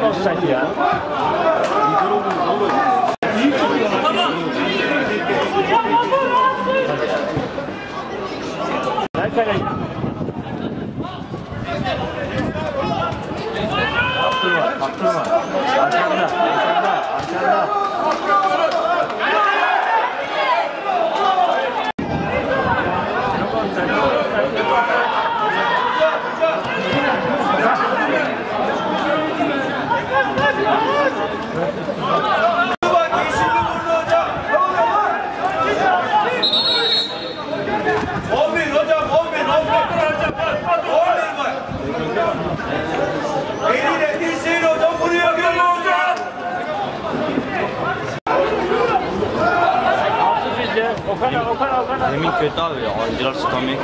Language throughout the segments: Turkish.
Oh, 啊 Zemin kötü abi ya. Acılar tutamayın.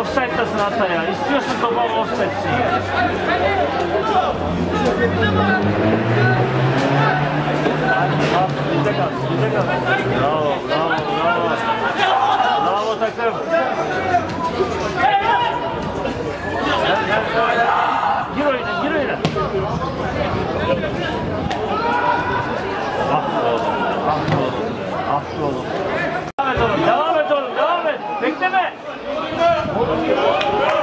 Offside olmasın hatta ya. İstiyorsun topu ama offsetsin yani. Bizde kalsın, bizde kalsın. Bravo, bravo, bravo. Bravo takım. Gir oyuna, gir oyuna. Ah oğlum, ah oğlum, ah oğlum. Ah Vamos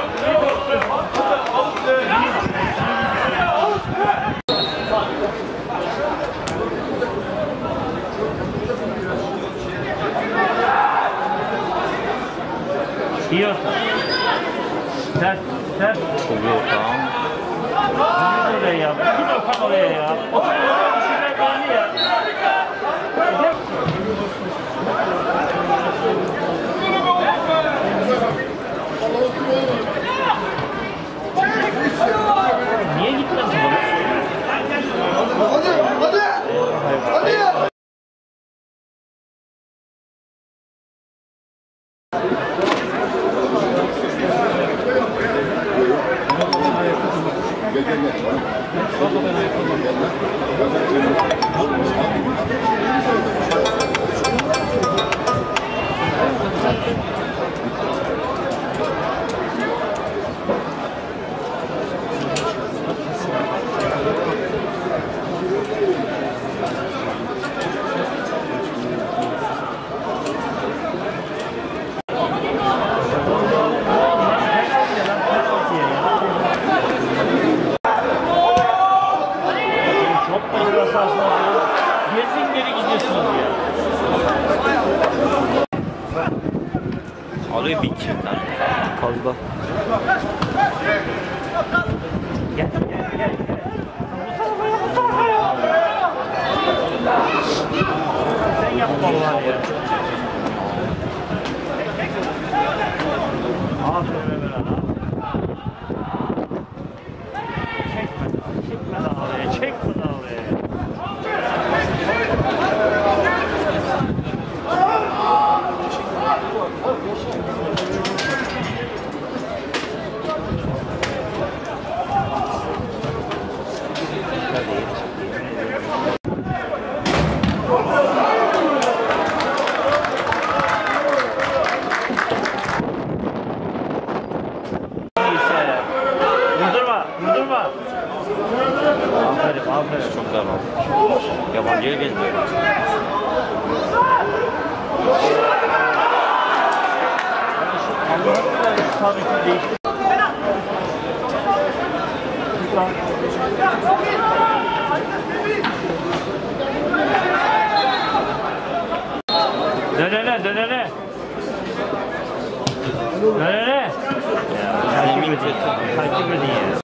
Activities. Activities.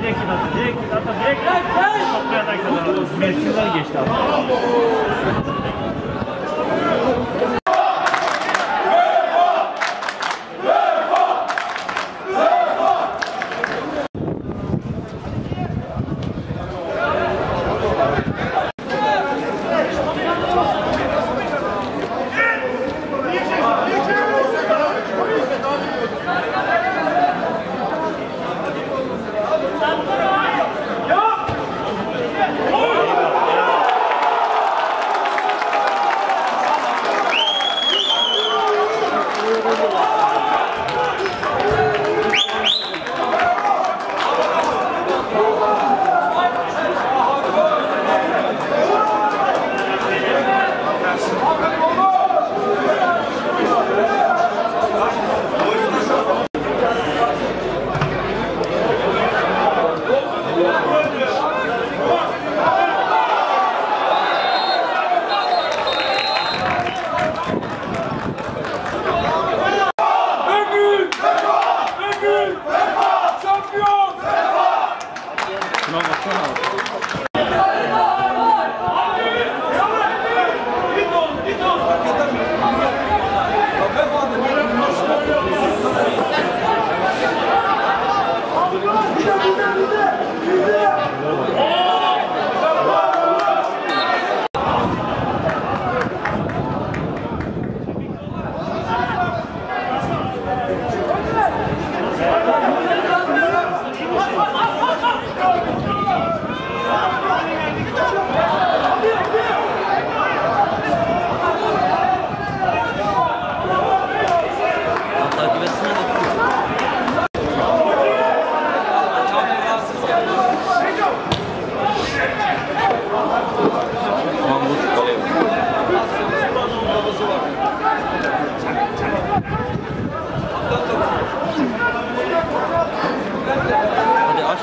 Direkt, direkt, direkt, direkt, direkt, direkt, direkt, direkt, direkt, direkt, direkt, direkt, direkt,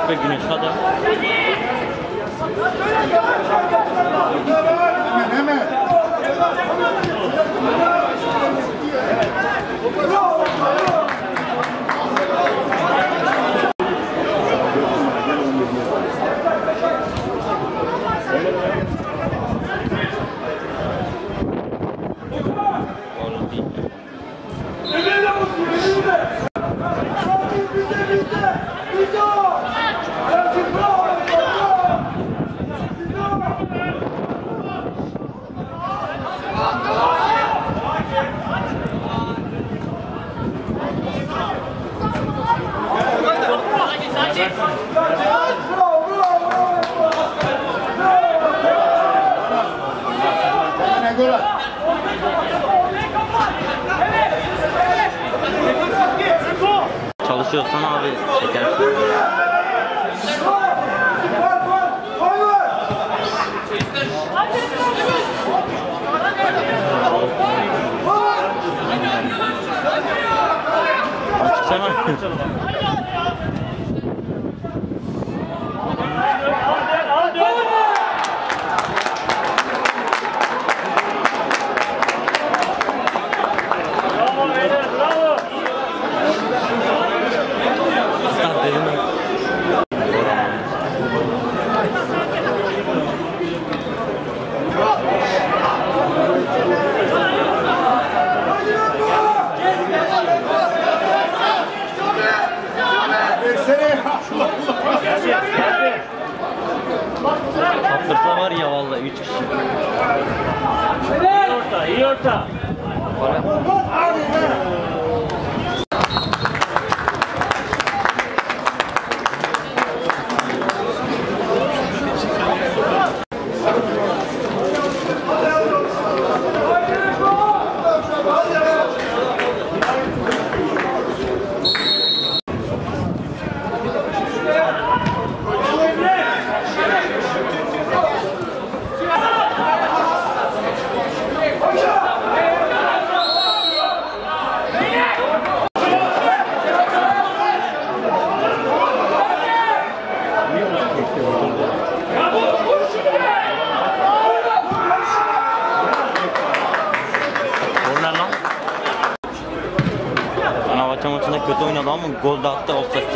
Hadi aç be güneş hadi. Oğlum değil. Çalışıyorsan abi çekersin. Açsana. Ama gol de attı offside.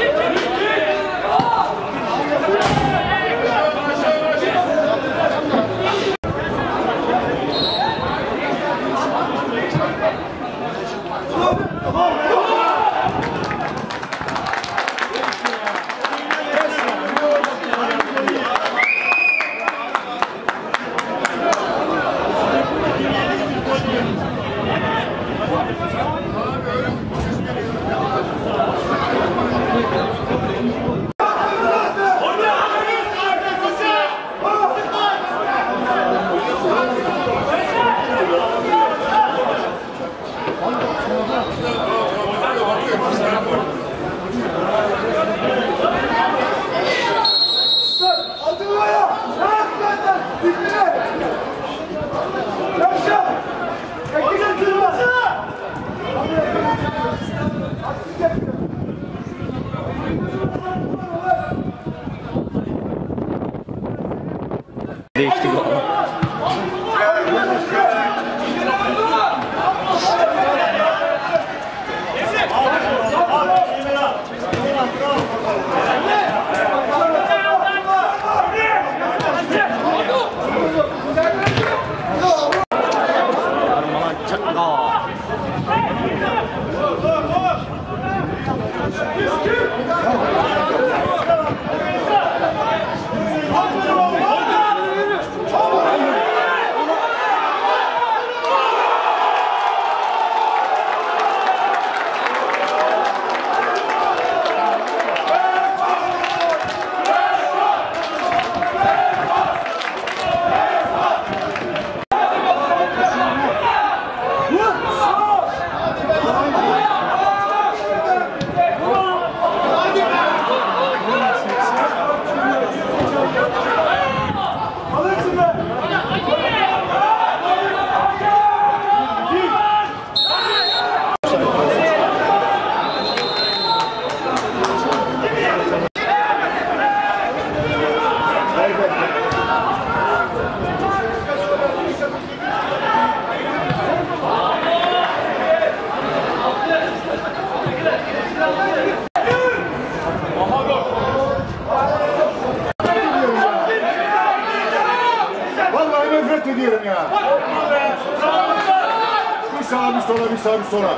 Bir sola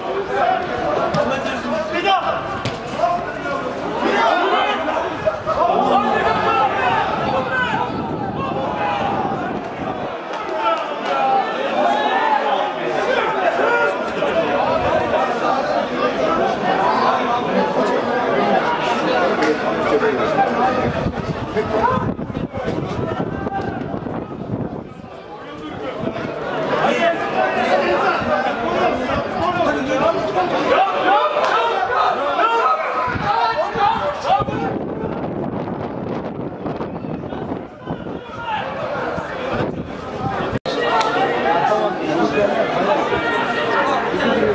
Thank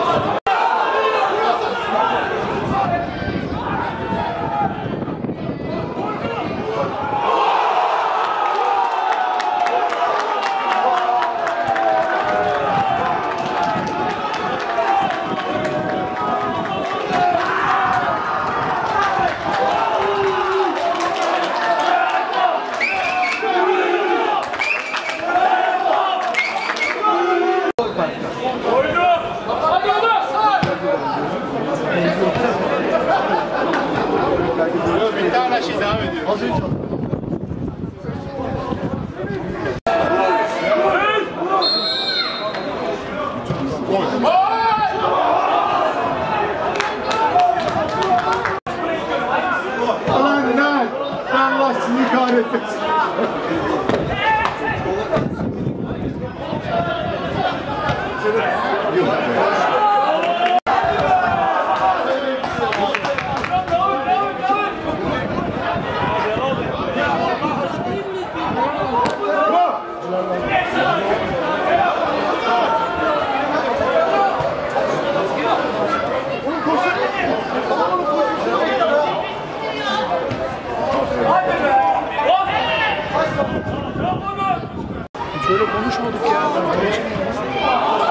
you. Obrigado.